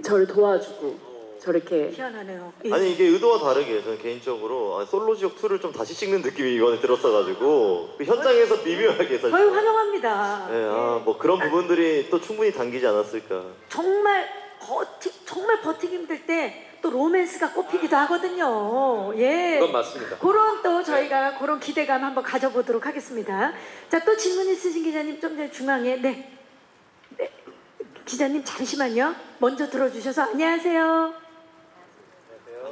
저를 도와주고 저렇게 희한하네요. 아니 이게 의도와 다르게 저는 개인적으로 아, 솔로 지옥 2를 좀 다시 찍는 느낌이 이번에 들었어가지고 그 현장에서 미묘하게 사실 저희 환영합니다. 네, 아, 뭐 그런 부분들이 또 충분히 당기지 않았을까 정말 버티, 정말 버티기 힘들 때 또 로맨스가 꼽히기도 하거든요. 예. 그건 맞습니다. 그런 또 저희가 그런 기대감 한번 가져보도록 하겠습니다. 자, 또 질문 있으신 기자님 좀 전에 중앙에 네. 네. 기자님 잠시만요. 먼저 들어주셔서 안녕하세요.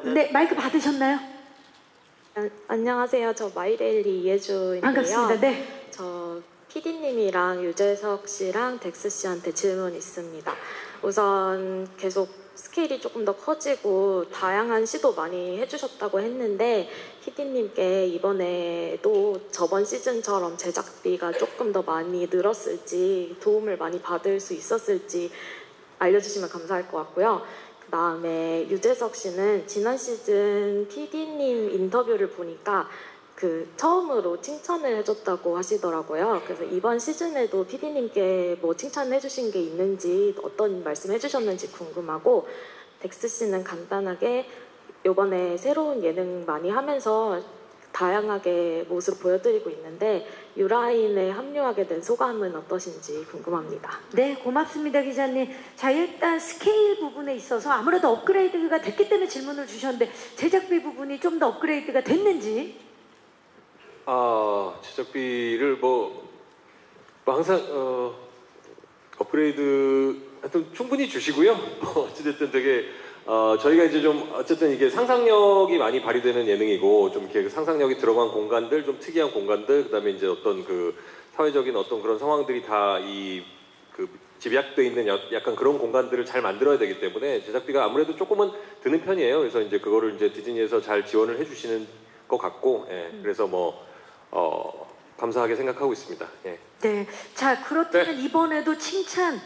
네, 마이크 받으셨나요? 아, 안녕하세요. 저 마이데일리 이예주인데요. 반갑습니다. 네. 저 PD님이랑 유재석 씨랑 덱스 씨한테 질문 있습니다. 우선 계속 스케일이 조금 더 커지고 다양한 시도 많이 해주셨다고 했는데 PD님께 이번에도 저번 시즌처럼 제작비가 조금 더 많이 늘었을지 도움을 많이 받을 수 있었을지 알려주시면 감사할 것 같고요. 그 다음에 유재석 씨는 지난 시즌 PD님 인터뷰를 보니까 그 처음으로 칭찬을 해줬다고 하시더라고요. 그래서 이번 시즌에도 PD님께 뭐 칭찬을 해주신 게 있는지 어떤 말씀 해주셨는지 궁금하고 덱스 씨는 간단하게 이번에 새로운 예능 많이 하면서 다양하게 모습 보여드리고 있는데 유라인에 합류하게 된 소감은 어떠신지 궁금합니다. 네, 고맙습니다, 기자님. 자, 일단 스케일 부분에 있어서 아무래도 업그레이드가 됐기 때문에 질문을 주셨는데 제작비 부분이 좀 더 업그레이드가 됐는지 아 제작비를 뭐, 뭐 항상 어, 업그레이드 하여튼 충분히 주시고요. 뭐 어찌됐든 되게 어, 저희가 이제 좀 어쨌든 이게 상상력이 많이 발휘되는 예능이고 좀 이렇게 상상력이 들어간 공간들 좀 특이한 공간들 그다음에 이제 어떤 그 사회적인 어떤 그런 상황들이 다이그 집약돼 있는 여- 약간 그런 공간들을 잘 만들어야 되기 때문에 제작비가 아무래도 조금은 드는 편이에요. 그래서 이제 그거를 이제 디즈니에서 잘 지원을 해주시는 것 같고, 예, 그래서 뭐 어, 감사하게 생각하고 있습니다. 예. 네. 자, 그렇다면 이번에도 칭찬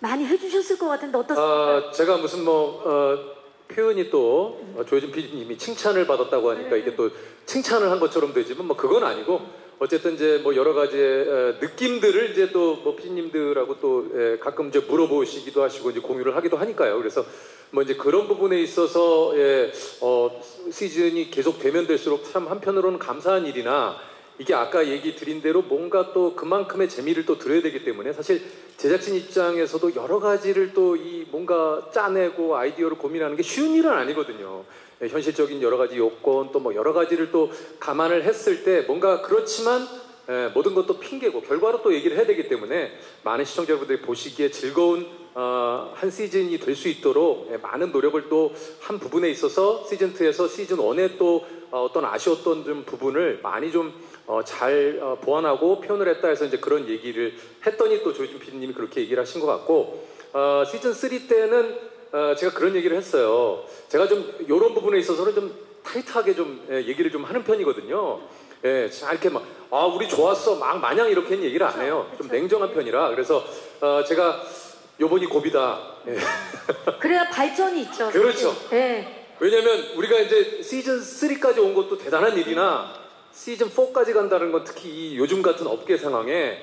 많이 해주셨을 것 같은데 어떻습니까? 아, 제가 무슨 뭐 어, 표현이 또 어, 조혜진 PD님이 칭찬을 받았다고 하니까 이게 또 칭찬을 한 것처럼 되지만 뭐 그건 아니고 어쨌든 이제 뭐 여러 가지 의 느낌들을 이제 또뭐 PD님들하고 또 예, 가끔 이제 물어보시기도 하시고 이제 공유를 하기도 하니까요. 그래서 뭐 이제 그런 부분에 있어서 예, 어, 시즌이 계속 되면 될수록 참 한편으로는 감사한 일이나 이게 아까 얘기 드린 대로 뭔가 또 그만큼의 재미를 또 들어야 되기 때문에 사실 제작진 입장에서도 여러 가지를 또 이 뭔가 짜내고 아이디어를 고민하는 게 쉬운 일은 아니거든요. 예, 현실적인 여러 가지 요건 또 뭐 여러 가지를 또 감안을 했을 때 뭔가 그렇지만 예, 모든 것도 핑계고 결과로 또 얘기를 해야 되기 때문에 많은 시청자분들이 보시기에 즐거운 어, 한 시즌이 될 수 있도록 예, 많은 노력을 또 한 부분에 있어서 시즌 2에서 시즌 1에 또 어, 떤 아쉬웠던 좀 부분을 많이 좀 어, 잘 어, 보완하고 표현을 했다 해서 이제 그런 얘기를 했더니 또 조준 PD님이 그렇게 얘기를 하신 것 같고 어, 시즌 3 때는 어, 제가 그런 얘기를 했어요. 제가 좀 이런 부분에 있어서는 좀 타이트하게 좀 예, 얘기를 좀 하는 편이거든요. 예, 자, 이렇게 막, 아, 우리 좋았어. 막 마냥 이렇게는 얘기를 안 해요. 좀 냉정한 편이라. 그래서, 어, 제가 요번이 고비다. 예. 그래야 발전이 있죠. 그렇죠. 예. 왜냐면 우리가 이제 시즌 3까지 온 것도 대단한 일이나 시즌 4까지 간다는 건 특히 이 요즘 같은 업계 상황에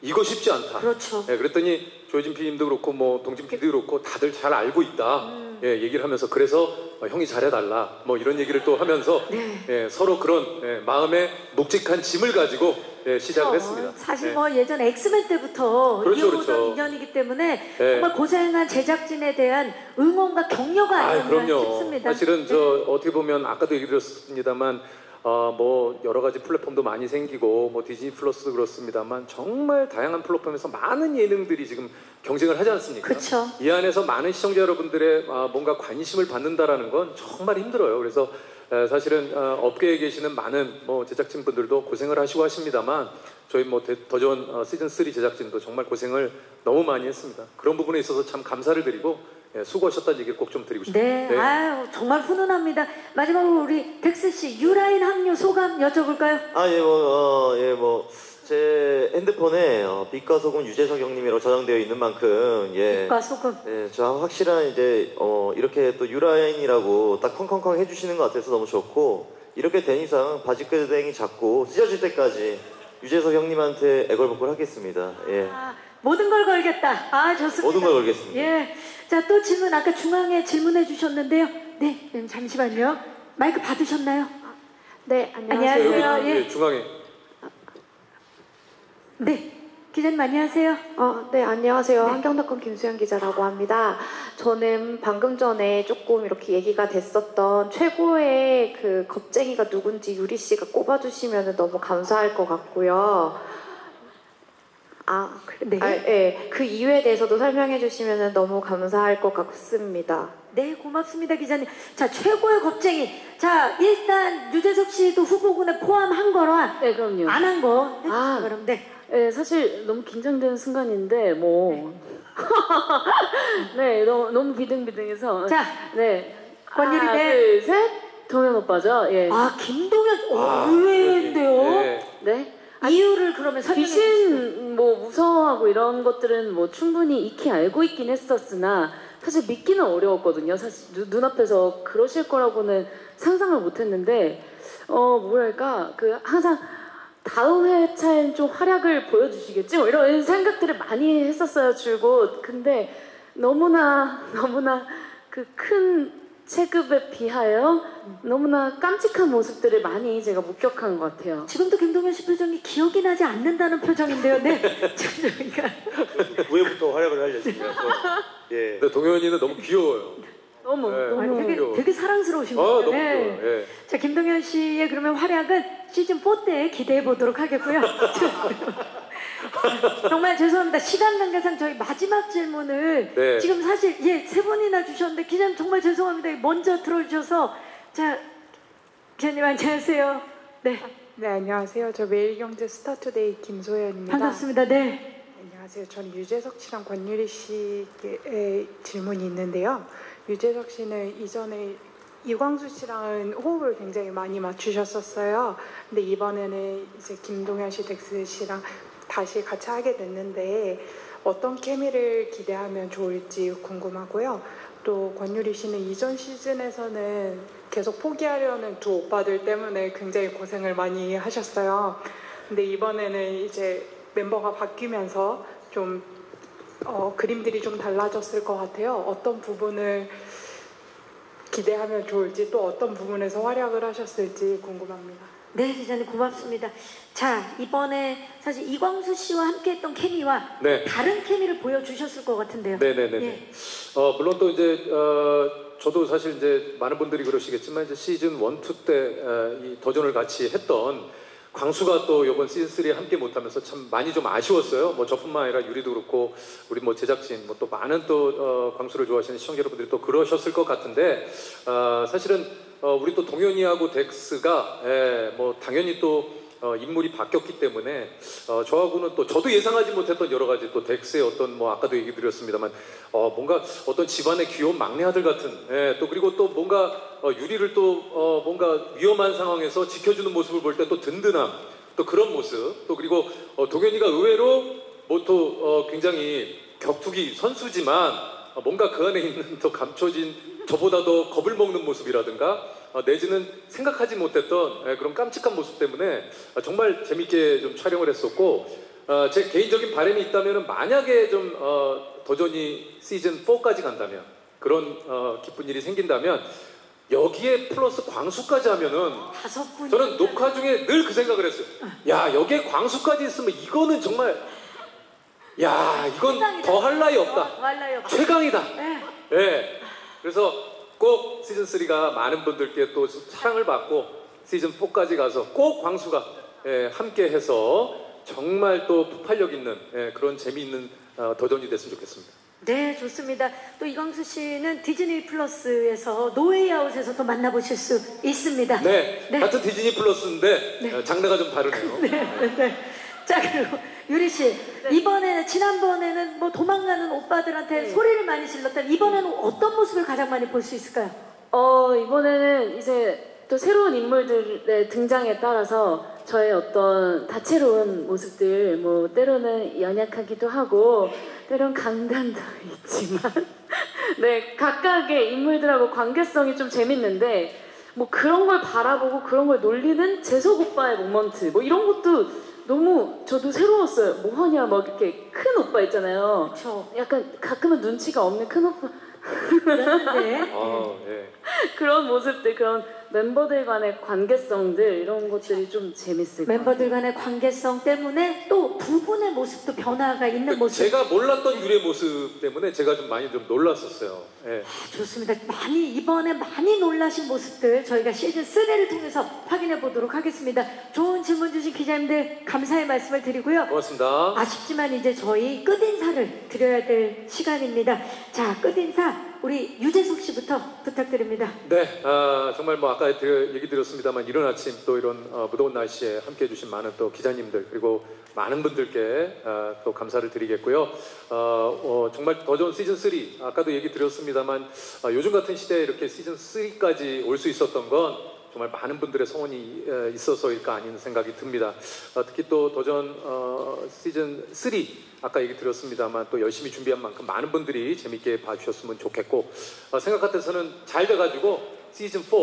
이거 쉽지 않다. 그렇죠. 예, 그랬더니 조진 PD님도 그렇고 뭐 동진 PD도 그렇고 다들 잘 알고 있다. 음. 예, 얘기를 하면서 그래서 어, 형이 잘해달라. 뭐 이런 얘기를 또 하면서 네. 예, 서로 그런 예, 마음에 묵직한 짐을 가지고 예, 시작을 했습니다. 사실 예. 뭐 예전 엑스맨 때부터 그렇죠, 이어오던 그렇죠. 인연이기 때문에 네. 정말 고생한 제작진에 대한 응원과 격려가 아, 아니었나. 싶습니다. 사실은 네. 저 어떻게 보면 아까도 얘기 드렸습니다만 어, 뭐 여러 가지 플랫폼도 많이 생기고 뭐 디즈니 플러스도 그렇습니다만 정말 다양한 플랫폼에서 많은 예능들이 지금 경쟁을 하지 않습니까? 그쵸. 이 안에서 많은 시청자 여러분들의 아, 뭔가 관심을 받는다라는 건 정말 힘들어요. 그래서 에, 사실은 어, 업계에 계시는 많은 뭐 제작진 분들도 고생을 하시고 하십니다만 저희 뭐 대- 더전 어, 시즌 3 제작진도 정말 고생을 너무 많이 했습니다. 그런 부분에 있어서 참 감사를 드리고 예, 수고하셨다는 얘기 꼭 좀 드리고 네, 싶습니다. 아유 정말 훈훈합니다. 마지막으로 우리 덱스 씨 유라인 합류 소감 여쭤볼까요? 아, 예, 뭐, 어, 예, 뭐, 제 핸드폰에 어, 빛과 소금 유재석 형님이라고 저장되어 있는 만큼, 예. 과 소금. 예, 저 확실한 이제, 어, 이렇게 또 유라인이라고 딱 쾅쾅쾅 해주시는 것 같아서 너무 좋고, 이렇게 된 이상 바지끄댕이 잡고 찢어질 때까지 유재석 형님한테 애걸복걸 하겠습니다. 예. 아, 모든 걸 걸겠다. 아 좋습니다. 모든 걸 걸겠습니다. 예. 자 또 질문 아까 중앙에 질문해 주셨는데요. 네, 네, 잠시만요. 마이크 받으셨나요? 네, 안녕하세요. 안녕하세요. 예. 예, 중앙에 네, 기자님 안녕하세요. 어, 네, 안녕하세요. 한경닷컴 김수현 기자라고 합니다. 저는 방금 전에 조금 이렇게 얘기가 됐었던 최고의 그 겁쟁이가 누군지 유리 씨가 꼽아주시면 너무 감사할 것 같고요. 아, 그래. 네. 아, 예. 그 이유에 대해서도 설명해 주시면 너무 감사할 것 같습니다. 네, 고맙습니다, 기자님. 자, 최고의 겁쟁이. 자, 일단 유재석 씨도 후보군에 포함한 거라 네, 그럼요. 안 한 거. 네, 아. 그럼 네. 네, 사실 너무 긴장되는 순간인데 뭐. 네, 너무 너무 비등비등해서. 자, 네. 권유리 하나, 네. 둘, 셋. 동현 오빠죠. 예. 아 김동현, 의외인데요. 예. 네. 이유를 그러면 설명해. 귀신 뭐 무서워하고 이런 것들은 뭐 충분히 익히 알고 있긴 했었으나 사실 믿기는 어려웠거든요. 사실 눈, 눈앞에서 그러실 거라고는 상상을 못했는데 어 뭐랄까 그 항상 다음 회차엔 좀 활약을 보여주시겠지 뭐 이런 생각들을 많이 했었어요 줄곧 근데 너무나 너무나 그 큰 체급에 비하여 너무나 깜찍한 모습들을 많이 제가 목격한 것 같아요. 지금도 김동현 씨 표정이 기억이 나지 않는다는 표정인데요. 네. 후회부터 활약을 또, 예. 근데 동현이는 너무 귀여워요. 너무 네. 너무 되게, 귀여워. 되게 사랑스러우신 아, 거예요. 너무 귀여워요. 예. 자, 김동현 씨의 그러면 활약은 시즌 4 때 기대해 보도록 하겠고요. 정말 죄송합니다. 시간 관계상 저희 마지막 질문을 네. 지금 사실 예, 세 분이나 주셨는데 기자님 정말 죄송합니다. 먼저 들어주셔서 자, 기자님 안녕하세요. 네, 네, 안녕하세요. 저 매일경제 스타투데이 김소연입니다. 반갑습니다. 네. 안녕하세요. 저는 유재석 씨랑 권유리 씨의 질문이 있는데요. 유재석 씨는 이전에 이광수 씨랑은 호흡을 굉장히 많이 맞추셨었어요. 근데 이번에는 이제 김동현 씨, 덱스 씨랑 다시 같이 하게 됐는데 어떤 케미를 기대하면 좋을지 궁금하고요. 또 권유리 씨는 이전 시즌에서는 계속 포기하려는 두 오빠들 때문에 굉장히 고생을 많이 하셨어요. 근데 이번에는 이제 멤버가 바뀌면서 좀 어, 그림들이 좀 달라졌을 것 같아요. 어떤 부분을 기대하면 좋을지 또 어떤 부분에서 활약을 하셨을지 궁금합니다. 네, 기자님 고맙습니다. 자, 이번에 사실 이광수 씨와 함께했던 케미와 네. 다른 케미를 보여주셨을 것 같은데요. 네네네. 예. 어, 물론 또 이제 어, 저도 사실 이제 많은 분들이 그러시겠지만 이제 시즌 1, 2때 어, 이 도전을 같이 했던 광수가 또 이번 시즌 3에 함께 못하면서 참 많이 좀 아쉬웠어요. 뭐 저뿐만 아니라 유리도 그렇고 우리 뭐 제작진 뭐 또 많은 또 어, 광수를 좋아하시는 시청자 여러분들이 또 그러셨을 것 같은데 어, 사실은 어, 우리 또 동현이하고 덱스가 예, 뭐 당연히 또 어, 인물이 바뀌었기 때문에 어, 저하고는 또 저도 예상하지 못했던 여러 가지 또 덱스의 어떤 뭐 아까도 얘기 드렸습니다만 어, 뭔가 어떤 집안의 귀여운 막내 아들 같은 예, 또 그리고 또 뭔가 어, 유리를 또 어, 뭔가 위험한 상황에서 지켜주는 모습을 볼 때 또 든든함 또 그런 모습 또 그리고 어, 동현이가 의외로 뭐또 어, 굉장히 격투기 선수지만 어, 뭔가 그 안에 있는 더 감춰진 저보다도 겁을 먹는 모습이라든가 어, 내지는 생각하지 못했던 예, 그런 깜찍한 모습 때문에 어, 정말 재밌게 좀 촬영을 했었고 어, 제 개인적인 바람이 있다면 만약에 좀 어, 도전이 시즌 4까지 간다면 그런 어, 기쁜 일이 생긴다면 여기에 플러스 광수까지 하면은. 저는 녹화 중에 늘 그 생각을 했어요. 야 여기에 광수까지 있으면 이거는 정말 야 이건 더 할 나위 없다. 최강이다. 예. 예. 그래서 꼭 시즌 3가 많은 분들께 또 사랑을 받고 시즌 4까지 가서 꼭 광수가 예, 함께해서 정말 또 폭발력 있는 예, 그런 재미있는 어, 도전이 됐으면 좋겠습니다. 네, 좋습니다. 또 이광수 씨는 디즈니 플러스에서 노웨이 아웃에서 또 만나보실 수 있습니다. 네, 네. 같은 디즈니 플러스인데 어, 장르가 좀 다르네요. 네. 자 그리고 유리 씨 이번에 지난번에는 뭐 도망가는 오빠들한테 네. 소리를 많이 질렀던 이번에는 어떤 모습을 가장 많이 볼 수 있을까요? 어, 이번에는 이제 또 새로운 인물들의 등장에 따라서 저의 어떤 다채로운 모습들, 뭐, 때로는 연약하기도 하고, 때로는 강단도 있지만, 네, 각각의 인물들하고 관계성이 좀 재밌는데, 뭐 그런 걸 바라보고 그런 걸 놀리는 재석 오빠의 모먼트, 뭐 이런 것도 너무 저도 새로웠어요. 뭐 하냐, 막 이렇게 큰 오빠 있잖아요. 저 약간 가끔은 눈치가 없는 큰 오빠. 였는데 아, 예. 그런 모습들, 그런 멤버들 간의 관계성들 이런 것들이 좀 재밌을 것 멤버들 간의 관계성 때문에 또두 분의 모습도 변화가 있는 모습 제가 몰랐던 유리의 모습 때문에 제가 좀 많이 좀 놀랐었어요. 예. 좋습니다. 많이 이번에 많이 놀라신 모습들 저희가 시즌 3를 통해서 확인해 보도록 하겠습니다. 좋은 질문 주신 기자님들 감사의 말씀을 드리고요. 고맙습니다. 아쉽지만 이제 저희 끝인사를 드려야 될 시간입니다. 자, 끝인사 우리 유재석 씨부터 부탁드립니다. 네, 아, 정말 뭐 아까 드- 얘기 드렸습니다만 이른 아침 또 이런 어, 무더운 날씨에 함께 해주신 많은 또 기자님들 그리고 많은 분들께 아, 또 감사를 드리겠고요. 어, 어, 정말 더 좋은 시즌 3 아까도 얘기 드렸습니다만 아, 요즘 같은 시대에 이렇게 시즌 3까지 올 수 있었던 건 정말 많은 분들의 성원이 에, 있어서일까 아닌 생각이 듭니다. 어, 특히 또 도전 어, 시즌 3 아까 얘기 드렸습니다만 또 열심히 준비한 만큼 많은 분들이 재밌게 봐주셨으면 좋겠고 어, 생각 같아서는 잘 돼가지고 시즌 4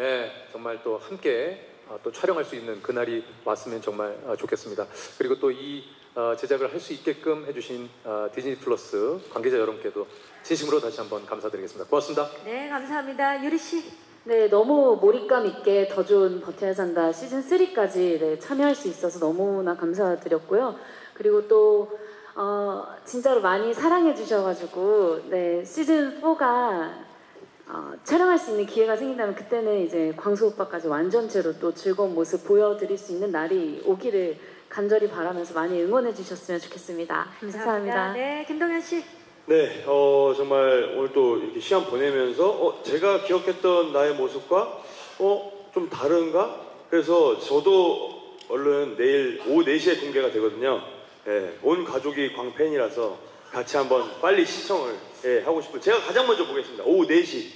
예, 정말 또 함께 어, 또 촬영할 수 있는 그날이 왔으면 정말 어, 좋겠습니다. 그리고 또 이 제작을 할 수 있게끔 해주신 어, 디즈니 플러스 관계자 여러분께도 진심으로 다시 한번 감사드리겠습니다. 고맙습니다. 네, 감사합니다. 유리 씨. 네, 너무 몰입감 있게 더 좋은 버텨야 산다 시즌 3까지 네, 참여할 수 있어서 너무나 감사드렸고요. 그리고 또 어, 진짜로 많이 사랑해 주셔가지고 네, 시즌 4가 어, 촬영할 수 있는 기회가 생긴다면 그때는 이제 광수 오빠까지 완전체로 또 즐거운 모습 보여드릴 수 있는 날이 오기를 간절히 바라면서 많이 응원해 주셨으면 좋겠습니다. 감사합니다. 네, 김동현 씨. 네, 어, 정말 오늘 또 이렇게 시간 보내면서 어, 제가 기억했던 나의 모습과 어, 좀 다른가? 그래서 저도 얼른 내일 오후 4시에 공개가 되거든요. 예, 온 가족이 광팬이라서 같이 한번 빨리 시청을 예, 하고 싶은 제가 가장 먼저 보겠습니다. 오후 4시.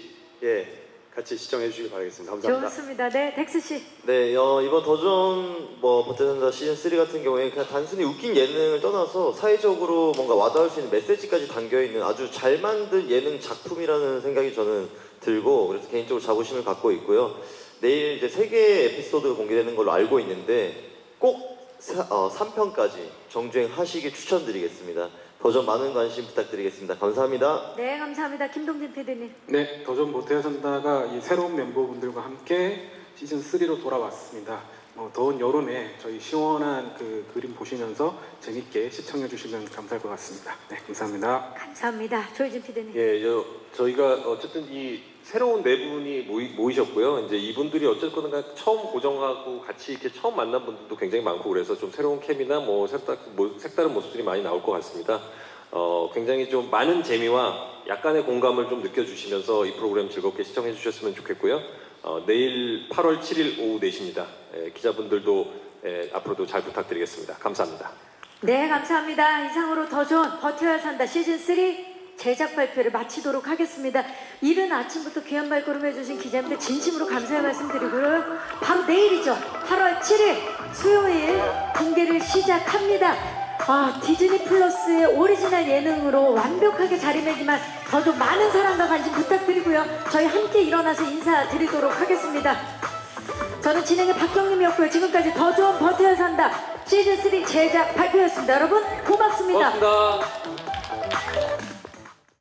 예, 같이 시청해 주시기 바라겠습니다. 감사합니다. 좋습니다. 네, 덱스 씨. 네, 어, 이번 도전 뭐 버텨야 산다 시즌 3 같은 경우에 그냥 단순히 웃긴 예능을 떠나서 사회적으로 뭔가 와닿을 수 있는 메시지까지 담겨 있는 아주 잘 만든 예능 작품이라는 생각이 저는 들고 그래서 개인적으로 자부심을 갖고 있고요. 내일 이제 세 개의 에피소드가 공개되는 걸로 알고 있는데 꼭 사, 어, 3편까지 정주행하시길 추천드리겠습니다. 도전 많은 관심 부탁드리겠습니다. 감사합니다. 네, 감사합니다. 김동진 PD님. 네, 더전 버텨야 산다가 이 새로운 멤버분들과 함께 시즌 3로 돌아왔습니다. 어, 더운 여름에 저희 시원한 그 그림 보시면서 재밌게 시청해 주시면 감사할 것 같습니다. 네, 감사합니다. 감사합니다. 조희진 PD님. 예, 저, 저희가 어쨌든 이 새로운 네 분이 모이, 모이셨고요. 이제 이분들이 어쨌거나 처음 고정하고 같이 이렇게 처음 만난 분들도 굉장히 많고 그래서 좀 새로운 캠이나 뭐 색다, 뭐 색다른 모습들이 많이 나올 것 같습니다. 어, 굉장히 좀 많은 재미와 약간의 공감을 좀 느껴주시면서 이 프로그램 즐겁게 시청해 주셨으면 좋겠고요. 어, 내일 8월 7일 오후 4시입니다. 예, 기자분들도 예, 앞으로도 잘 부탁드리겠습니다. 감사합니다. 네, 감사합니다. 이상으로 더 존 버텨야 산다 시즌 3 제작 발표를 마치도록 하겠습니다. 이른 아침부터 귀한 발걸음 해주신 기자님들 진심으로 감사의 말씀드리고요. 바로 내일이죠. 8월 7일 수요일 공개를 시작합니다. 아, 디즈니 플러스의 오리지널 예능으로 완벽하게 자리매김한 더 존 많은 사랑과 관심 부탁드리고요. 저희 함께 일어나서 인사드리도록 하겠습니다. 저는 진행의 박경림이었고요. 지금까지 더 좋은 버텨야 산다 시즌 3 제작 발표였습니다. 여러분 고맙습니다. 고맙습니다.